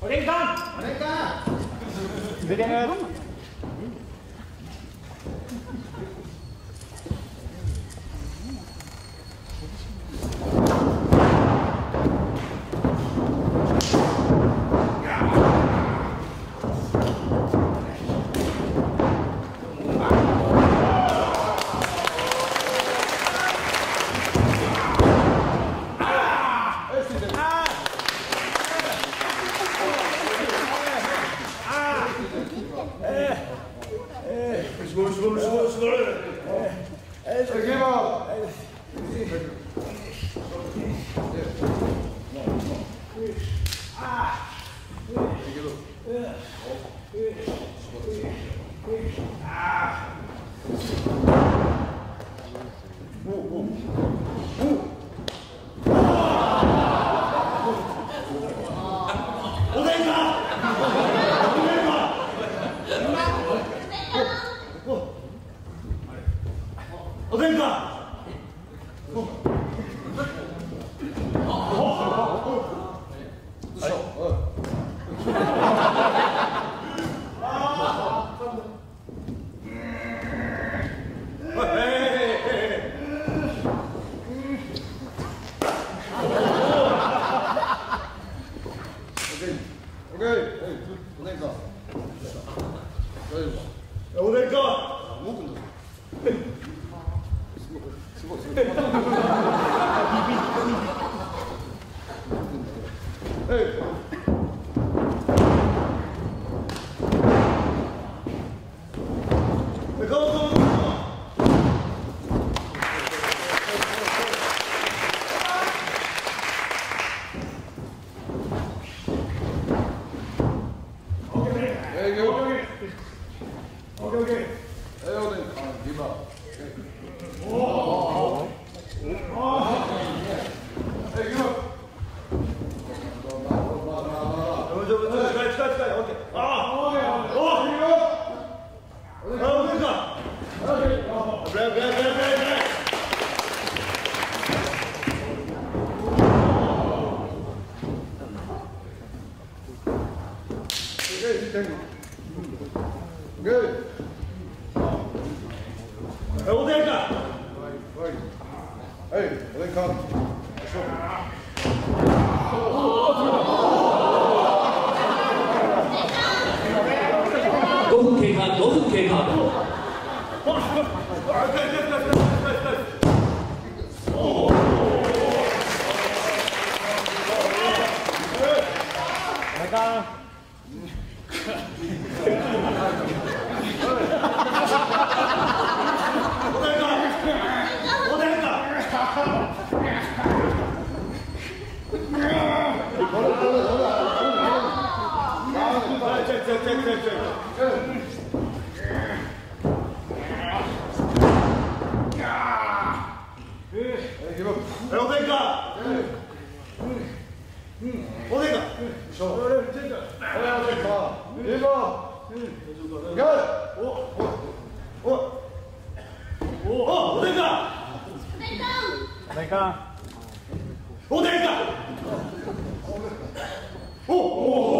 Ở đây không? Ở đây ca. Đi đi ơi. れんか。5分経過5分経過おお